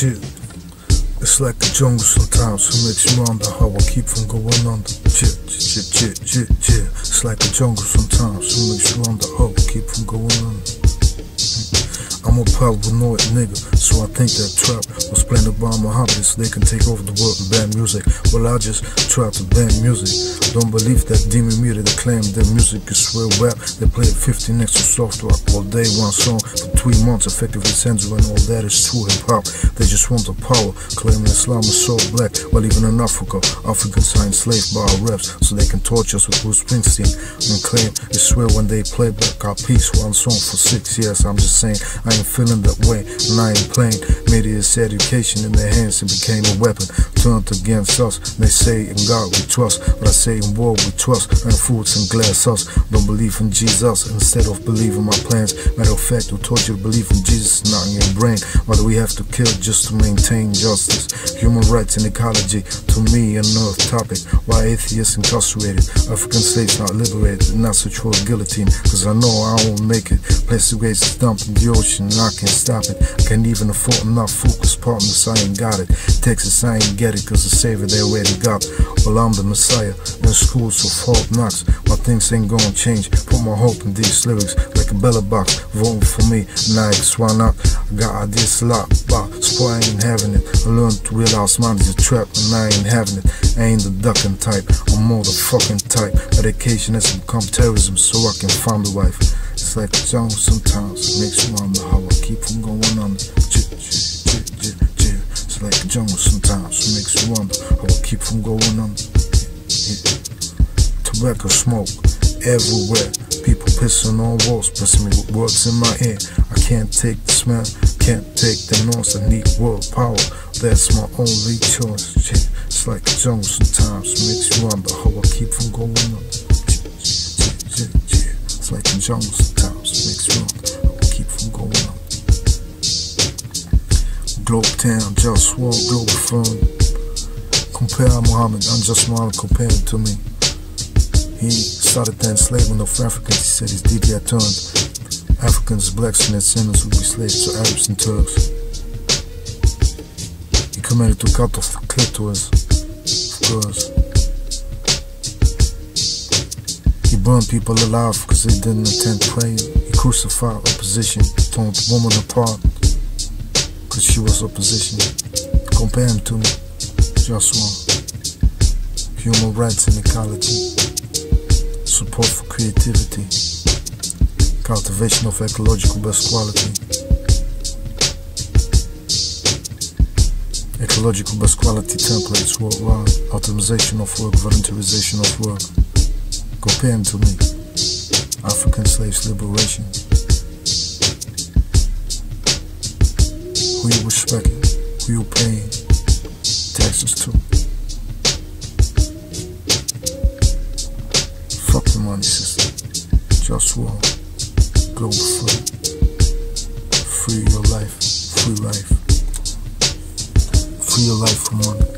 Shit. It's like the jungle sometimes, it makes you wonder how I keep from going under. Shit, shit, shit, shit, shit. It's like the jungle sometimes, it makes you wonder how I keep from going under. I'm a paranoid nigga, so I think that trap was planted by my hobbies. They can take over the world and ban music. Well, I just try to ban music. Don't believe that demon media that claim their music is real rap. They play 50 next to soft rock all day, one song for three months, effectively censoring all that is true hip hop. They just want the power, claiming Islam is so black. While even in Africa, Africans are enslaved by our reps, so they can torture us with Bruce Springsteen and claim it's real when they play back our peace one song for six years. I'm just saying. I feeling that way, and I ain't playing. Media's education in their hands and became a weapon turned against us. They say in God we trust, but I say in war we trust. And fruits and glass us. Don't believe in Jesus instead of believing my plans. Matter of fact, who taught you to believe in Jesus, not in your brain? Why do we have to kill just to maintain justice? Human rights and ecology, to me, an earth topic. Why atheists incarcerated? African slaves not liberated, not such a guillotine. Cause I know I won't make it. Place the waste dumped in the ocean and I can't stop it. I can't even afford enough focus partners, I ain't got it. Texas, I ain't get it cause the savior they already got. Well, I'm the messiah in schools of hard knocks. My things ain't gonna change. Put my hope in these lyrics like a bella box. Voting for me, Nikes, why not? I got ideas a lot, but sport I ain't having it. I learned to realize mine is a trap and I ain't having it. I ain't the ducking type, I'm more the fucking type. Medication has become terrorism so I can find a wife. It's like a jungle sometimes, it makes you wonder how I keep from going under. Jungle sometimes, makes you wonder how I keep from going under. Tobacco smoke everywhere. People pissing on walls, pressing me with words in my ear. I can't take the smell, can't take the noise. I need world power, that's my only choice. It's like a jungle sometimes, makes you wonder how I keep from going under. It's like a jungle Globe Town, just war, global firm. Compare Muhammad, unjust Muhammad compared to me. He started the enslavement of Africans. He said his deed had turned Africans, blacks, and their sinners would be slaves to Arabs and Turks. He commanded to cut off the clitoris of course. He burned people alive because they didn't attend prayer. He crucified opposition, torn the woman apart because she was opposition. Compare him to me, just one. Human rights and ecology support for creativity, cultivation of ecological best quality, ecological best quality templates worldwide, optimization of work, voluntarization of work. Compare him to me. African slaves liberation. Respecting? Who you paying taxes to? Fuck the money system. Just war. Global free. Free your life. Free life. Free your life from one.